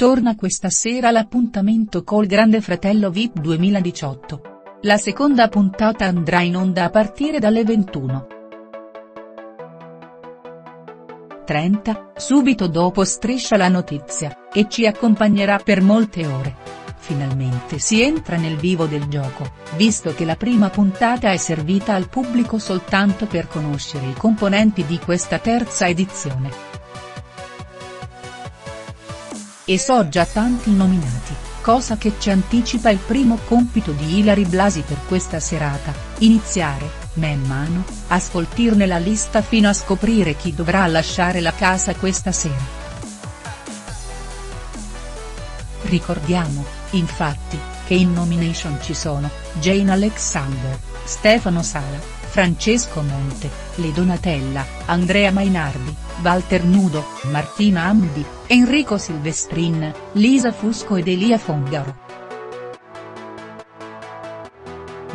Torna questa sera l'appuntamento col Grande Fratello VIP 2018. La seconda puntata andrà in onda a partire dalle 21. 30, subito dopo striscia la notizia, e ci accompagnerà per molte ore. Finalmente si entra nel vivo del gioco, visto che la prima puntata è servita al pubblico soltanto per conoscere i componenti di questa terza edizione. E so già tanti nominati, cosa che ci anticipa il primo compito di Ilari Blasi per questa serata, iniziare, man mano, a sfoltirne la lista fino a scoprire chi dovrà lasciare la casa questa sera. Ricordiamo, infatti, che in nomination ci sono, Jane Alexander, Stefano Sala, Francesco Monte, Le Donatella, Andrea Mainardi, Walter Nudo, Martina Amdi, Enrico Silvestrin, Lisa Fusco ed Elia Fongaro.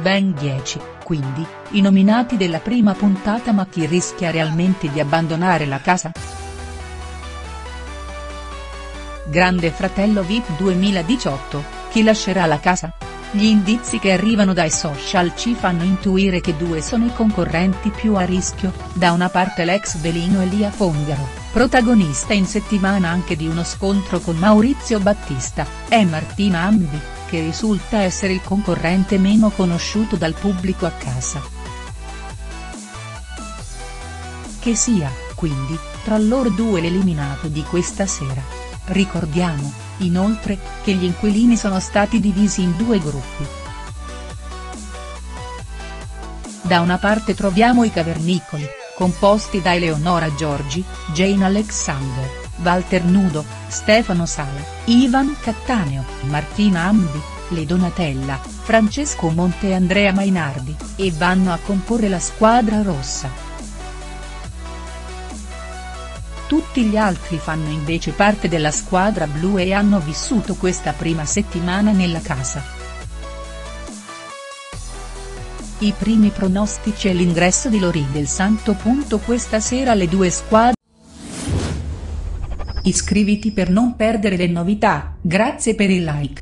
Ben 10, quindi, i nominati della prima puntata ma chi rischia realmente di abbandonare la casa?. Grande Fratello VIP 2018, chi lascerà la casa?. Gli indizi che arrivano dai social ci fanno intuire che due sono i concorrenti più a rischio, da una parte l'ex velino Elia Fongaro, protagonista in settimana anche di uno scontro con Maurizio Battista, e Martina Amdi, che risulta essere il concorrente meno conosciuto dal pubblico a casa. Che sia, quindi, tra loro due l'eliminato di questa sera. Ricordiamo, inoltre, che gli inquilini sono stati divisi in due gruppi. Da una parte troviamo i cavernicoli, composti da Eleonora Giorgi, Jane Alexander, Walter Nudo, Stefano Sala, Ivan Cattaneo, Martina Amdi, Le Donatella, Francesco Monte e Andrea Mainardi, e vanno a comporre la squadra rossa. Tutti gli altri fanno invece parte della squadra blu e hanno vissuto questa prima settimana nella casa. I primi pronostici e l'ingresso di Lori del Santo. Questa sera le due squadre. Iscriviti per non perdere le novità, grazie per il like.